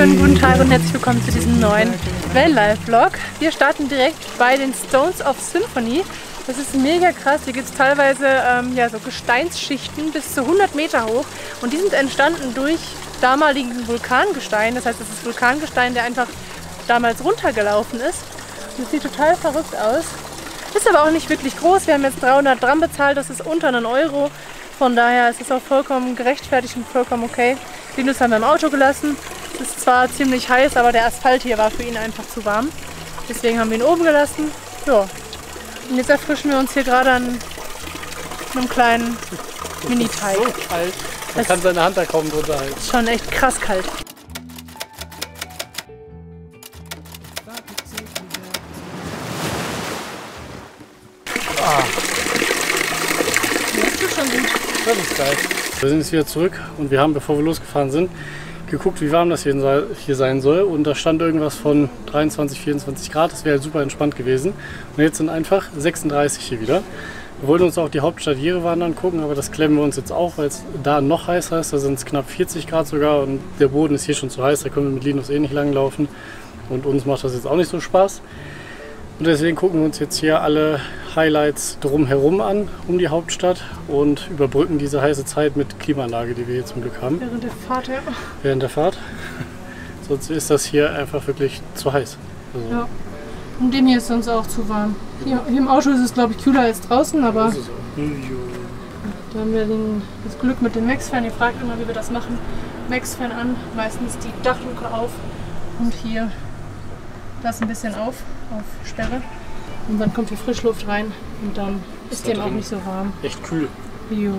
Wunderschönen guten Tag und herzlich willkommen zu diesem neuen Vanlife-Vlog. Wir starten direkt bei den Stones of Symphony. Das ist mega krass. Hier gibt es teilweise ähm, ja, so Gesteinsschichten bis zu 100 Meter hoch. Und die sind entstanden durch damaligen Vulkangestein. Das heißt, es ist Vulkangestein, der einfach damals runtergelaufen ist. Das sieht total verrückt aus. Ist aber auch nicht wirklich groß. Wir haben jetzt 300 Gramm bezahlt. Das ist unter einen Euro. Von daher ist es auch vollkommen gerechtfertigt und vollkommen okay. Linus haben wir im Auto gelassen. Es ist zwar ziemlich heiß, aber der Asphalt hier war für ihn einfach zu warm. Deswegen haben wir ihn oben gelassen. Ja. Und jetzt erfrischen wir uns hier gerade an einem kleinen Mini-Teig. So kalt. Man Es- kann seine Hand da kaum drunter halten. Ist schon echt krass kalt. Das ist schon gut. Das ist geil. Wir sind jetzt wieder zurück und wir haben, bevor wir losgefahren sind, geguckt, wie warm das hier, sei- hier sein soll. Und da stand irgendwas von 23, 24 Grad. Das wäre halt super entspannt gewesen. Und jetzt sind einfach 36 hier wieder. Wir wollten uns auch die Hauptstadt Jerewan angucken, aber das klemmen wir uns jetzt auch, weil es da noch heißer ist. Da sind es knapp 40 Grad sogar und der Boden ist hier schon zu heiß. Da können wir mit Linus eh nicht langlaufen. Und uns macht das jetzt auch nicht so Spaß. Und deswegen gucken wir uns jetzt hier alle Highlights drumherum an, um die Hauptstadt und überbrücken diese heiße Zeit mit Klimaanlage, die wir hier zum Glück haben, Während der Fahrt, ja. während der Fahrt. Sonst ist das hier einfach wirklich zu heiß. Also, Ja. Und dem hier ist uns auch zu warm. Hier, hier im Auto ist es, glaube ich, kühler als draußen, aber das ist so. da haben wir den, das Glück mit dem Max-Fan. Ihr fragt immer, wie wir das machen. Max-Fan an, meistens die Dachluke auf und hier das ein bisschen auf, auf Sperre. Und dann kommt hier Frischluft rein und dann ist da dem auch nicht so warm. Echt kühl. Jo.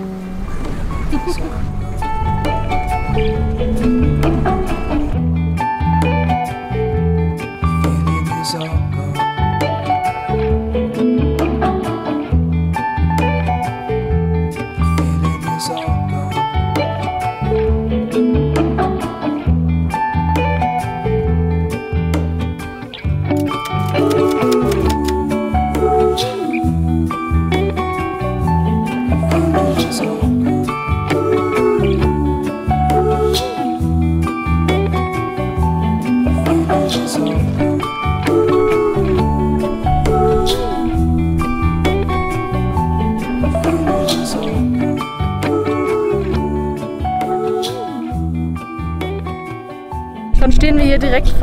Feeling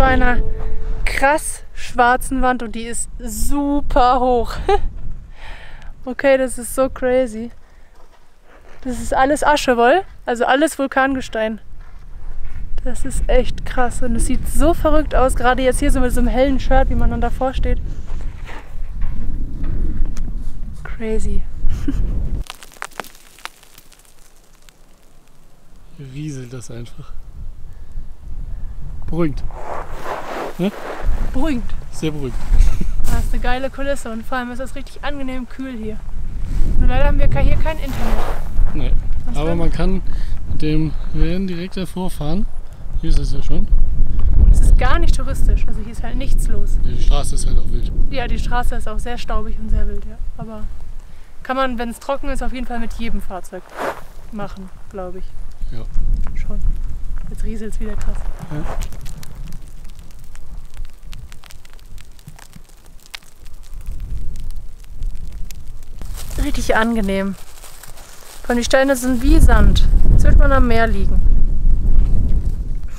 einer krass schwarzen Wand und die ist super hoch. okay, das ist so crazy. Das ist alles Aschewoll, also alles Vulkangestein. Das ist echt krass und es sieht so verrückt aus, gerade jetzt hier so mit so einem hellen Shirt, wie man dann davor steht. Crazy. Rieselt das einfach. Beruhigt. Beruhigend. Sehr beruhigt. Das ist eine geile Kulisse und vor allem ist es richtig angenehm kühl hier. Nur leider haben wir hier kein Internet. Nee. Was Aber man kann mit dem Van direkt davor fahren. Hier ist es ja schon. Und es ist gar nicht touristisch, also hier ist halt nichts los. Die Straße ist halt auch wild. Ja, die Straße ist auch sehr staubig und sehr wild, ja. Aber kann man, wenn es trocken ist, auf jeden Fall mit jedem Fahrzeug machen, glaube ich. Ja. Schon. Jetzt rieselt es wieder krass. Ja. Richtig angenehm. Von die Steine sind wie Sand. Als würde man am Meer liegen.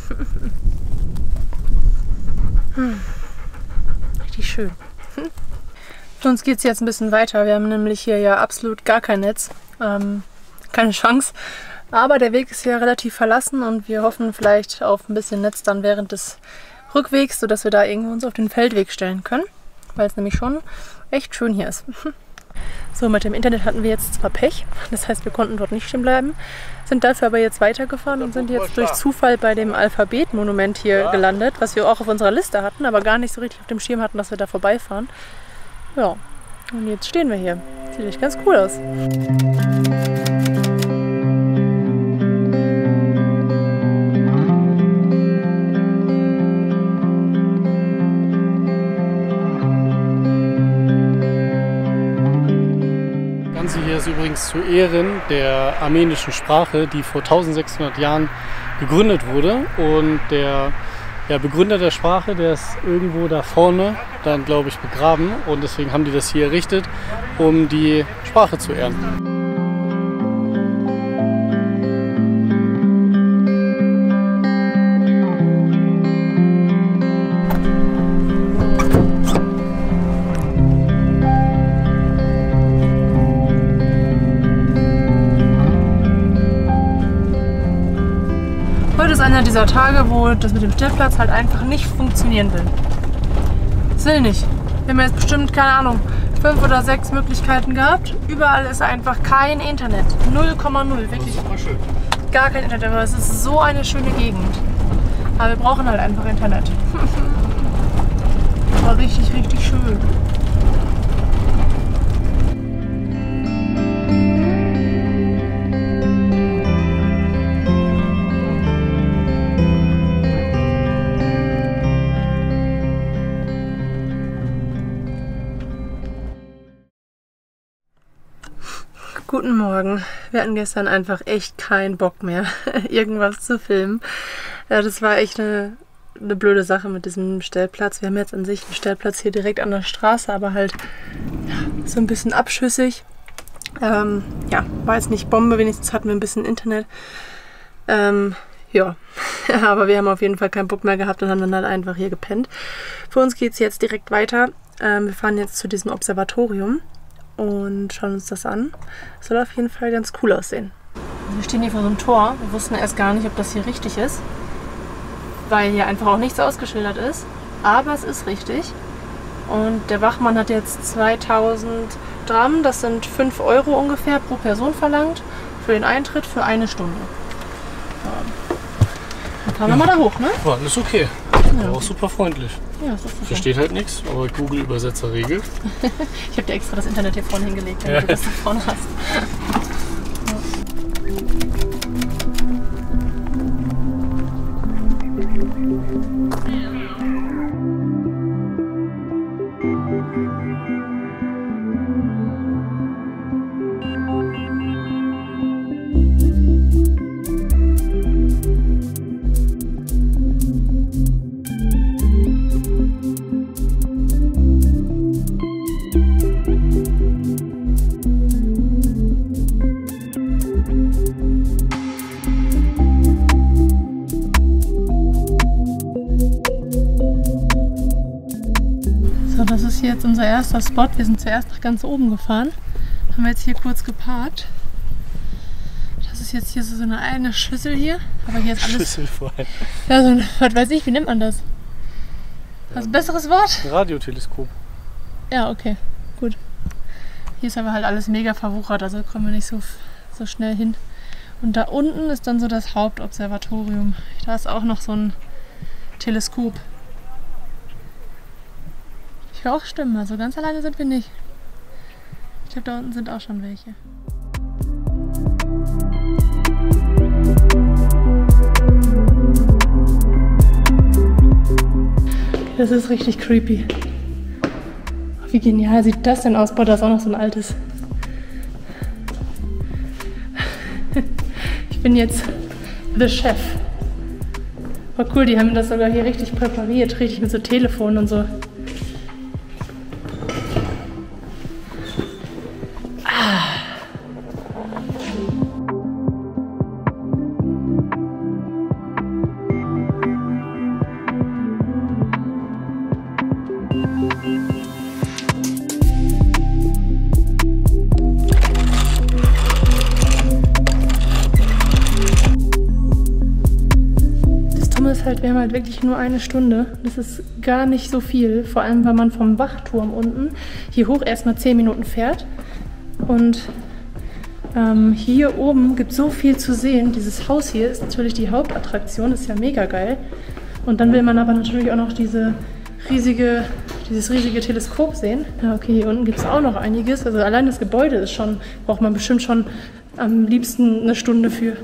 Hm. Richtig schön. Für uns geht es jetzt ein bisschen weiter. Wir haben nämlich hier ja absolut gar kein Netz. Ähm, keine Chance. Aber der Weg ist ja relativ verlassen und wir hoffen vielleicht auf ein bisschen Netz dann während des Rückwegs, sodass wir da irgendwo uns auf den Feldweg stellen können. Weil es nämlich schon echt schön hier ist. So, mit dem Internet hatten wir jetzt zwar Pech, das heißt, wir konnten dort nicht stehen bleiben, sind dafür aber jetzt weitergefahren und sind jetzt durch Zufall bei dem Alphabet-Monument hier gelandet, was wir auch auf unserer Liste hatten, aber gar nicht so richtig auf dem Schirm hatten, dass wir da vorbeifahren. Ja, und jetzt stehen wir hier. Sieht echt ganz cool aus. Übrigens zu Ehren der armenischen Sprache, die vor 1600 Jahren gegründet wurde. Und der ja, Begründer der Sprache, der ist irgendwo da vorne, dann glaube ich, begraben. Und deswegen haben die das hier errichtet, um die Sprache zu ehren. Dieser Tage, wo das mit dem Stellplatz halt einfach nicht funktionieren will. Es will nicht. Wir haben jetzt bestimmt, keine Ahnung, fünf oder sechs Möglichkeiten gehabt. Überall ist einfach kein Internet. 0,0. Wirklich gar kein Internet. Aber es ist so eine schöne Gegend. Aber wir brauchen halt einfach Internet. War richtig, richtig schön. Guten Morgen. Wir hatten gestern einfach echt keinen Bock mehr, irgendwas zu filmen. Ja, das war echt eine, eine blöde Sache mit diesem Stellplatz. Wir haben jetzt an sich einen Stellplatz hier direkt an der Straße, aber halt so ein bisschen abschüssig. Ähm, ja, war jetzt nicht Bombe, wenigstens hatten wir ein bisschen Internet. Ähm, ja, aber wir haben auf jeden Fall keinen Bock mehr gehabt und haben dann halt einfach hier gepennt. Für uns geht es jetzt direkt weiter. Ähm, wir fahren jetzt zu diesem Observatorium und schauen uns das an. Soll auf jeden Fall ganz cool aussehen. Wir stehen hier vor so einem Tor. Wir wussten erst gar nicht, ob das hier richtig ist, weil hier einfach auch nichts ausgeschildert ist. Aber es ist richtig. Und der Wachmann hat jetzt 2000 Gramm, das sind 5 Euro ungefähr pro Person verlangt, für den Eintritt für eine Stunde. Ja. Dann fahren wir mal da hoch, ne? War alles okay. War auch super freundlich. Ja, das ist super. Versteht halt nichts, aber Google-Übersetzer regelt. Ich habe dir extra das Internet hier vorne hingelegt, damit Ja. du das da vorne hast. Erster Spot. Wir sind zuerst nach ganz oben gefahren. Haben wir jetzt hier kurz geparkt. Das ist jetzt hier so eine eine Schüssel hier. Aber hier ist alles. Schüssel vor allem. Ja, so ein, was weiß ich, wie nennt man das? Was ein besseres Wort? Radioteleskop. Ja, okay, gut. Hier ist aber halt alles mega verwuchert, also kommen wir nicht so, so schnell hin. Und da unten ist dann so das Hauptobservatorium. Da ist auch noch so ein Teleskop. Ich höre auch Stimmen, also ganz alleine sind wir nicht. Ich glaube, da unten sind auch schon welche. Das ist richtig creepy. Wie genial sieht das denn aus? Boah, da ist auch noch so ein altes. Ich bin jetzt the Chef. War cool, die haben das sogar hier richtig präpariert, richtig mit so Telefonen und so. Halt, wir haben halt wirklich nur eine Stunde. Das ist gar nicht so viel. Vor allem, weil man vom Wachturm unten hier hoch erstmal 10 Minuten fährt. Und ähm, hier oben gibt es so viel zu sehen. Dieses Haus hier ist natürlich die Hauptattraktion. Ist ja mega geil. Und dann will man aber natürlich auch noch diese riesige, dieses riesige Teleskop sehen. Ja, okay, hier unten gibt es auch noch einiges. Also allein das Gebäude ist schon, braucht man bestimmt schon am liebsten eine Stunde für.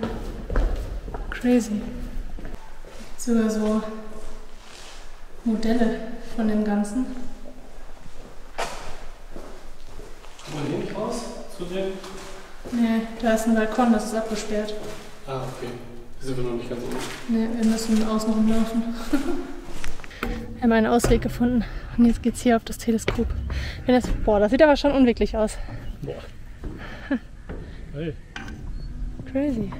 Crazy. Sogar so Modelle von dem Ganzen. Man hier nicht raus zu dem? Nee, da ist ein Balkon, das ist abgesperrt. Ah, okay. Hier sind wir noch nicht ganz oben. Nee, wir müssen außen rumlaufen. wir haben einen Ausweg gefunden. Und jetzt geht's hier auf das Teleskop. Wenn das, boah, das sieht aber schon unwirklich aus. Boah. Hey. Crazy.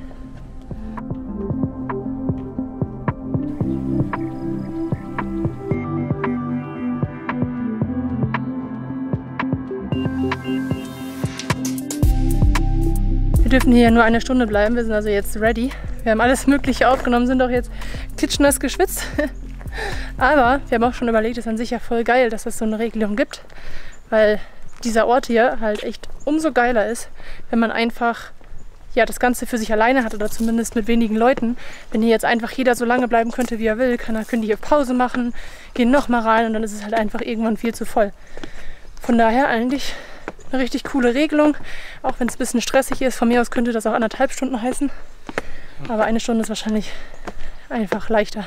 Wir dürfen hier nur eine Stunde bleiben. Wir sind also jetzt ready. Wir haben alles Mögliche aufgenommen, sind auch jetzt klitschnass geschwitzt. Aber wir haben auch schon überlegt, es ist an sich ja voll geil, dass es so eine Regelung gibt. Weil dieser Ort hier halt echt umso geiler ist, wenn man einfach ja, das Ganze für sich alleine hat oder zumindest mit wenigen Leuten. Wenn hier jetzt einfach jeder so lange bleiben könnte, wie er will, kann er, können die hier Pause machen, gehen nochmal rein und dann ist es halt einfach irgendwann viel zu voll. Von daher eigentlich eine richtig coole Regelung, auch wenn es ein bisschen stressig ist. Von mir aus könnte das auch anderthalb Stunden heißen. Aber eine Stunde ist wahrscheinlich einfach leichter.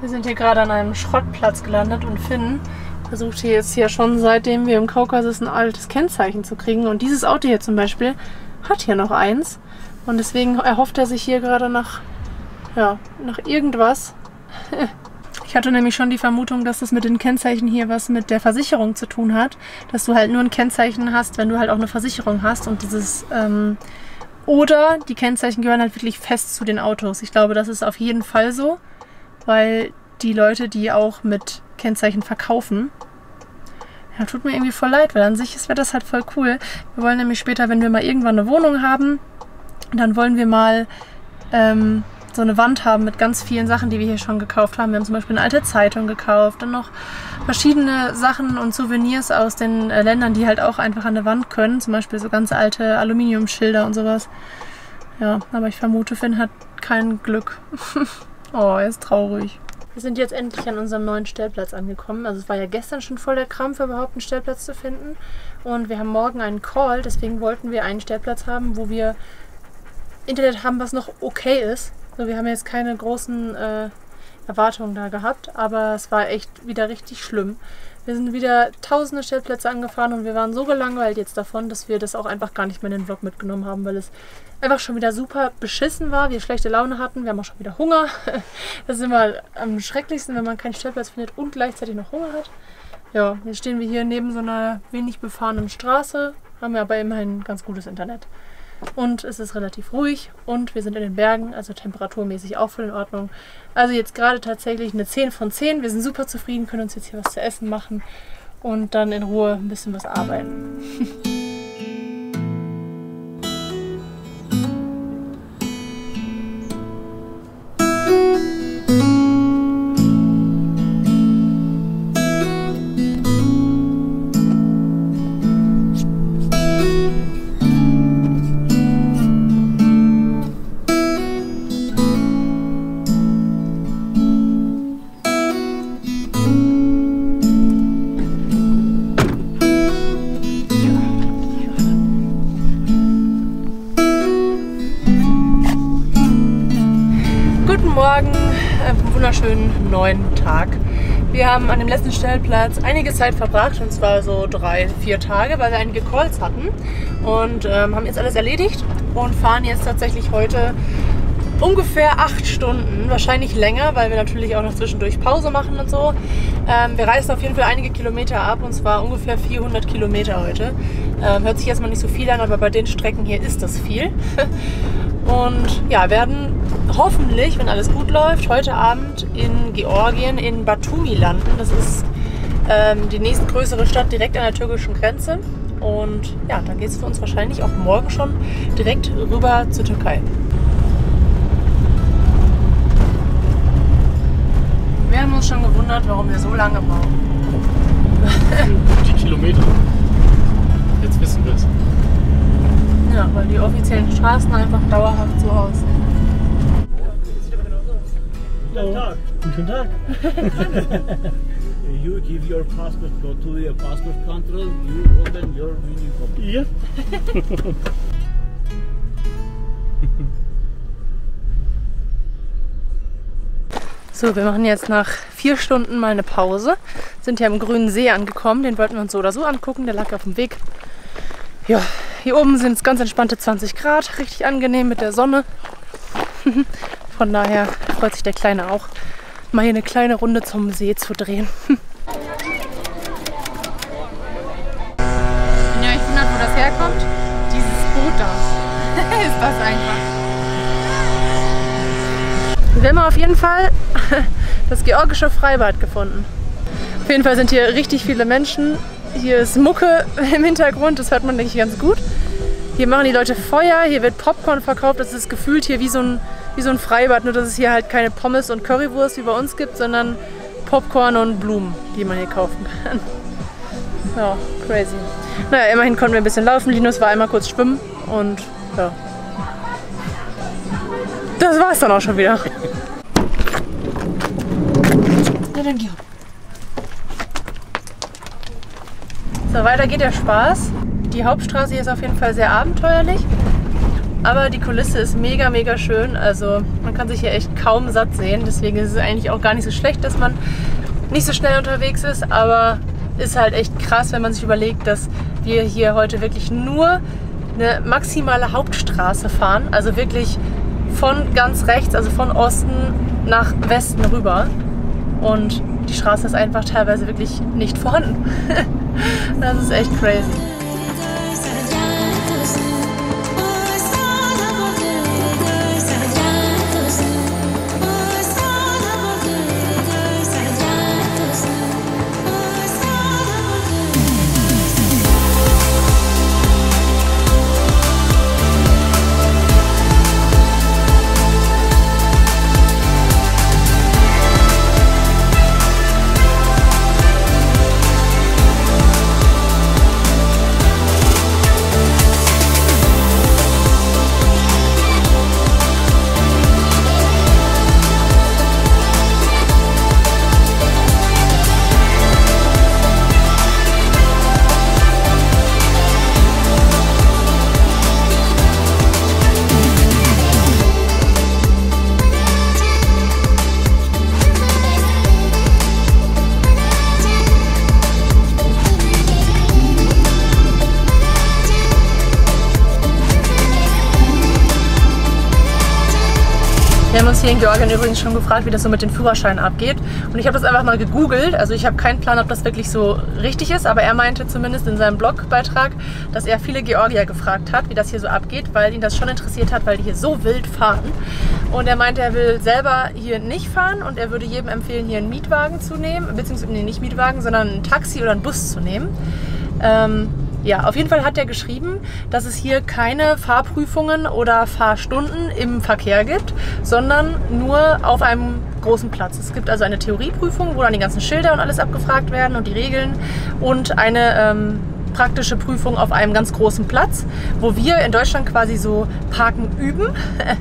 Wir sind hier gerade an einem Schrottplatz gelandet und Finn versucht hier jetzt hier schon seitdem wir im Kaukasus ein altes Kennzeichen zu kriegen. Und dieses Auto hier zum Beispiel hat hier noch eins. Und deswegen erhofft er sich hier gerade nach, ja, nach irgendwas. Ich hatte nämlich schon die Vermutung, dass das mit den Kennzeichen hier was mit der Versicherung zu tun hat. Dass du halt nur ein Kennzeichen hast, wenn du halt auch eine Versicherung hast. Und dieses, ähm, oder die Kennzeichen gehören halt wirklich fest zu den Autos. Ich glaube, das ist auf jeden Fall so, weil die Leute, die auch mit Kennzeichen verkaufen, ja, tut mir irgendwie voll leid, weil an sich wäre das halt voll cool. Wir wollen nämlich später, wenn wir mal irgendwann eine Wohnung haben, dann wollen wir mal ähm, so eine Wand haben mit ganz vielen Sachen, die wir hier schon gekauft haben. Wir haben zum Beispiel eine alte Zeitung gekauft, dann noch verschiedene Sachen und Souvenirs aus den äh, Ländern, die halt auch einfach an der Wand können. Zum Beispiel so ganz alte Aluminiumschilder und sowas. Ja, aber ich vermute, Finn hat kein Glück. oh, er ist traurig. Wir sind jetzt endlich an unserem neuen Stellplatz angekommen. Also es war ja gestern schon voll der Krampf, überhaupt einen Stellplatz zu finden. Und wir haben morgen einen Call, deswegen wollten wir einen Stellplatz haben, wo wir Internet haben, was noch okay ist. Also wir haben jetzt keine großen äh, Erwartungen da gehabt, aber es war echt wieder richtig schlimm. Wir sind wieder tausende Stellplätze angefahren und wir waren so gelangweilt jetzt davon, dass wir das auch einfach gar nicht mehr in den Vlog mitgenommen haben, weil es einfach schon wieder super beschissen war, wir schlechte Laune hatten, wir haben auch schon wieder Hunger. Das ist immer am schrecklichsten, wenn man keinen Stellplatz findet und gleichzeitig noch Hunger hat. Ja, jetzt stehen wir hier neben so einer wenig befahrenen Straße, haben wir aber immerhin ganz gutes Internet. Und es ist relativ ruhig und wir sind in den Bergen, also temperaturmäßig auch voll in Ordnung. Also jetzt gerade tatsächlich eine 10 von 10. Wir sind super zufrieden, können uns jetzt hier was zu essen machen und dann in Ruhe ein bisschen was arbeiten. haben an dem letzten Stellplatz einige Zeit verbracht, und zwar so drei, vier Tage, weil wir einige Calls hatten. Und ähm, haben jetzt alles erledigt und fahren jetzt tatsächlich heute ungefähr acht Stunden, wahrscheinlich länger, weil wir natürlich auch noch zwischendurch Pause machen und so. Ähm, wir reisen auf jeden Fall einige Kilometer ab und zwar ungefähr 400 Kilometer heute. Ähm, hört sich erstmal nicht so viel an, aber bei den Strecken hier ist das viel. Und ja, werden hoffentlich, wenn alles gut läuft, heute Abend in Georgien, in Batumi landen. Das ist ähm, die nächstgrößere Stadt direkt an der türkischen Grenze. Und ja, dann geht es für uns wahrscheinlich auch morgen schon direkt rüber zur Türkei. gewundert, warum wir so lange brauchen. Die Kilometer. Jetzt wissen wir es. Ja, weil die offiziellen Straßen einfach dauerhaft so aussehen. Guten Tag. Guten Tag. You give your passport, go to the passport control, you open your uniform. Ihr? So, wir machen jetzt nach vier Stunden mal eine Pause. Sind hier am Grünen See angekommen. Den wollten wir uns so oder so angucken. Der lag auf dem Weg. Ja, hier oben sind es ganz entspannte 20 Grad. Richtig angenehm mit der Sonne. Von daher freut sich der Kleine auch, mal hier eine kleine Runde zum See zu drehen. Ja, ich wundere, wo das herkommt. Dieses Boot da. Ist das einfach. Wir haben auf jeden Fall das georgische Freibad gefunden. Auf jeden Fall sind hier richtig viele Menschen. Hier ist Mucke im Hintergrund, das hört man, denke ich, ganz gut. Hier machen die Leute Feuer, hier wird Popcorn verkauft. Das ist gefühlt hier wie so ein, wie so ein Freibad, nur dass es hier halt keine Pommes und Currywurst wie bei uns gibt, sondern Popcorn und Blumen, die man hier kaufen kann. Ja, crazy. Naja, immerhin konnten wir ein bisschen laufen. Linus war einmal kurz schwimmen und ja. Das war's dann auch schon wieder. Na dann geh. So, weiter geht der Spaß. Die Hauptstraße hier ist auf jeden Fall sehr abenteuerlich. Aber die Kulisse ist mega, mega schön. Also man kann sich hier echt kaum satt sehen. Deswegen ist es eigentlich auch gar nicht so schlecht, dass man nicht so schnell unterwegs ist. Aber ist halt echt krass, wenn man sich überlegt, dass wir hier heute wirklich nur eine maximale Hauptstraße fahren. Also wirklich von ganz rechts, also von Osten nach Westen rüber. Und die Straße ist einfach teilweise wirklich nicht vorhanden. das ist echt crazy. Haben uns hier in Georgien übrigens schon gefragt, wie das so mit den Führerscheinen abgeht. Und ich habe das einfach mal gegoogelt. Also ich habe keinen Plan, ob das wirklich so richtig ist, aber er meinte zumindest in seinem Blogbeitrag, dass er viele Georgier gefragt hat, wie das hier so abgeht, weil ihn das schon interessiert hat, weil die hier so wild fahren. Und er meinte, er will selber hier nicht fahren und er würde jedem empfehlen, hier einen Mietwagen zu nehmen, beziehungsweise nee, nicht Mietwagen, sondern ein Taxi oder einen Bus zu nehmen. Ähm, ja, auf jeden Fall hat er geschrieben, dass es hier keine Fahrprüfungen oder Fahrstunden im Verkehr gibt, sondern nur auf einem großen Platz. Es gibt also eine Theorieprüfung, wo dann die ganzen Schilder und alles abgefragt werden und die Regeln und eine ähm, praktische Prüfung auf einem ganz großen Platz, wo wir in Deutschland quasi so Parken üben,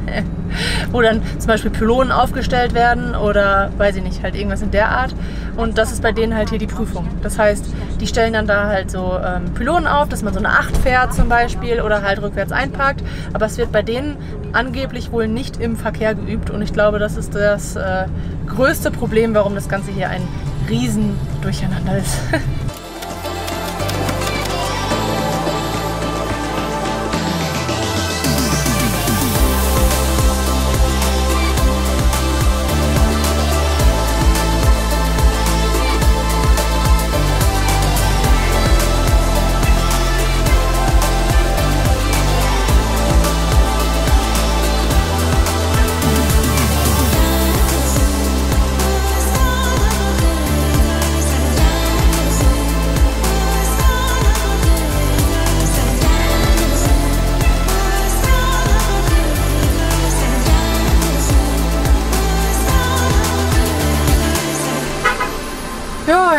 wo dann zum Beispiel Pylonen aufgestellt werden oder weiß ich nicht, halt irgendwas in der Art. Und das ist bei denen halt hier die Prüfung. Das heißt, die stellen dann da halt so ähm, Pylonen auf, dass man so eine Acht fährt zum Beispiel oder halt rückwärts einparkt. Aber es wird bei denen angeblich wohl nicht im Verkehr geübt und ich glaube, das ist das äh, größte Problem, warum das Ganze hier ein Riesendurcheinander ist.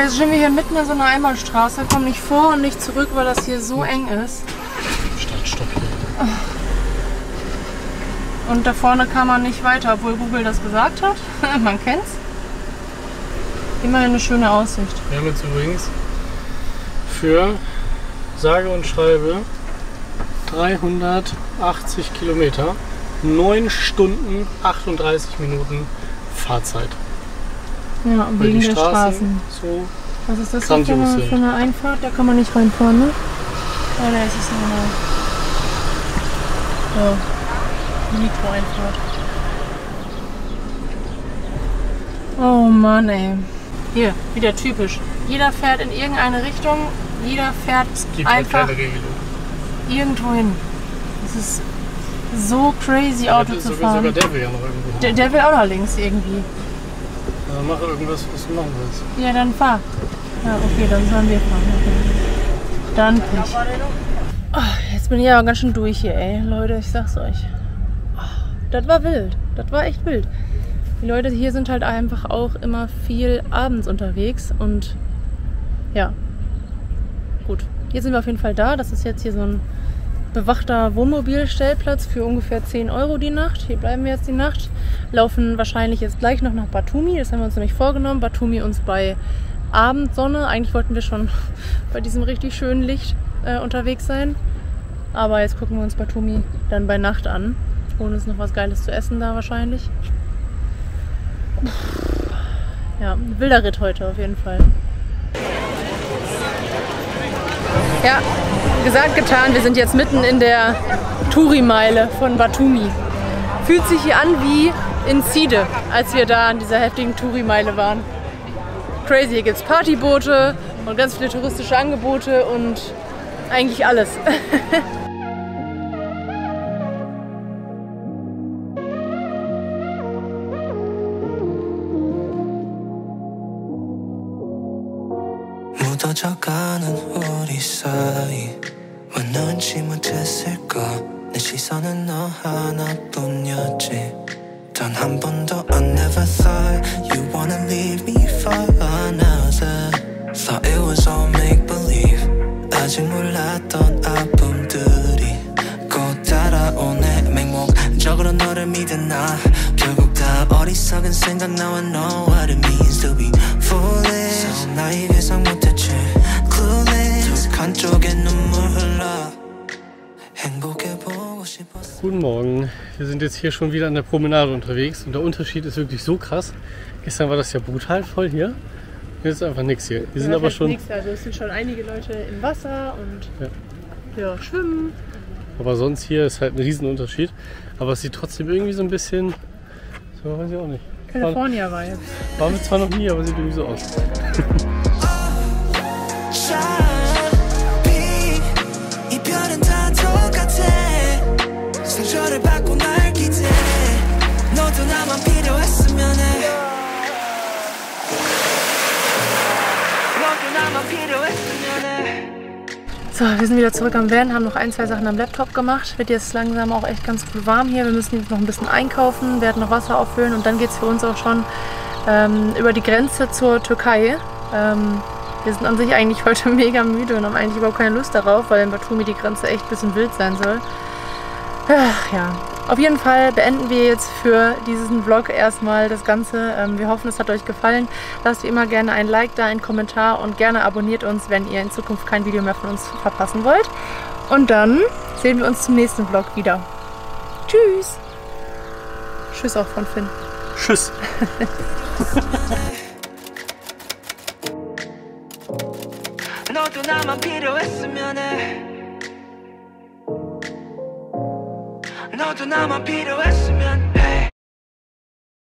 jetzt stehen wir hier mitten in so einer Einbahnstraße, kommen nicht vor und nicht zurück, weil das hier so eng ist. Startstopp hier. Und da vorne kann man nicht weiter, obwohl Google das gesagt hat. man kennt's. Immerhin eine schöne Aussicht. Wir haben jetzt übrigens für sage und schreibe 380 Kilometer 9 Stunden 38 Minuten Fahrzeit. Ja, Weil wegen die der Straßen so Was ist das hier für eine, für eine Einfahrt? Da kann man nicht reinfahren, ne? Ja, da ist es eine so, Mikroeinfahrt. Oh Mann, ey. Hier, wieder typisch. Jeder fährt in irgendeine Richtung, jeder fährt halt einfach irgendwo hin. Es ist so crazy, Auto Ja, zu sogar, fahren. sogar der will ja noch irgendwo. Der, der will auch noch links irgendwie. Ja, mach irgendwas, was du machen willst. Ja, dann fahr. Ja, okay, dann sollen wir fahren. Okay. Dann Pech. Ah, jetzt bin ich aber ganz schön durch hier, ey. Leute, ich sag's euch. Ah, Das war wild. Das war echt wild. Die Leute hier sind halt einfach auch immer viel abends unterwegs und ja. Gut. Jetzt sind wir auf jeden Fall da. Das ist jetzt hier so ein bewachter Wohnmobilstellplatz für ungefähr 10 Euro die Nacht. Hier bleiben wir jetzt die Nacht. Laufen wahrscheinlich jetzt gleich noch nach Batumi. Das haben wir uns nämlich vorgenommen. Batumi uns bei Abendsonne. Eigentlich wollten wir schon bei diesem richtig schönen Licht äh, unterwegs sein. Aber jetzt gucken wir uns Batumi dann bei Nacht an. Holen uns noch was Geiles zu essen da wahrscheinlich. Ja, ein wilder Ritt heute auf jeden Fall. Ja, gesagt, getan. Wir sind jetzt mitten in der Touri-Meile von Batumi. Fühlt sich hier an wie in Side, als wir da an dieser heftigen Touri-Meile waren. Crazy, hier gibt es Partyboote und ganz viele touristische Angebote und eigentlich alles. 묻어져가는 우리 사이 왜 눈치 못했을까 내 시선은 너 하나뿐이었지 단 한 번도 I never thought you wanna leave me for another Thought it was all make-believe 아직 몰랐던 아픔들이 곧 따라오네 맹목적으로 너를 믿은 나 결국 다 어리석은 생각 Now I know what it means to be foolish 나의 예상 못했지 clueless 한쪽에 눈물 흘러 행복해보고 싶었어 Guten Morgen. Wir sind jetzt hier schon wieder an der Promenade unterwegs und der Unterschied ist wirklich so krass. Gestern war das ja brutal voll hier. Jetzt ist einfach nichts hier. Wir sind aber schon, Nix, also es sind schon einige Leute im Wasser und ja. schwimmen. aber sonst hier ist halt ein Riesenunterschied. Aber es sieht trotzdem irgendwie so ein bisschen, so weiß ich auch nicht. California war jetzt. waren wir zwar noch nie, aber sieht irgendwie so aus. So, wir sind wieder zurück am Van, haben noch ein, zwei Sachen am Laptop gemacht. Wird jetzt langsam auch echt ganz gut warm hier. Wir müssen jetzt noch ein bisschen einkaufen, werden noch Wasser auffüllen und dann geht es für uns auch schon ähm, über die Grenze zur Türkei. Ähm, wir sind an sich eigentlich heute mega müde und haben eigentlich überhaupt keine Lust darauf, weil in Batumi die Grenze echt ein bisschen wild sein soll. Ach, ja, auf jeden Fall beenden wir jetzt für diesen Vlog erstmal das Ganze. Ähm, wir hoffen, es hat euch gefallen. Lasst wie immer gerne ein Like da, einen Kommentar und gerne abonniert uns, wenn ihr in Zukunft kein Video mehr von uns verpassen wollt. Und dann sehen wir uns zum nächsten Vlog wieder. Tschüss. Tschüss auch von Finn. Tschüss. 너도 나만 필요했으면 해 너도 나만 필요했으면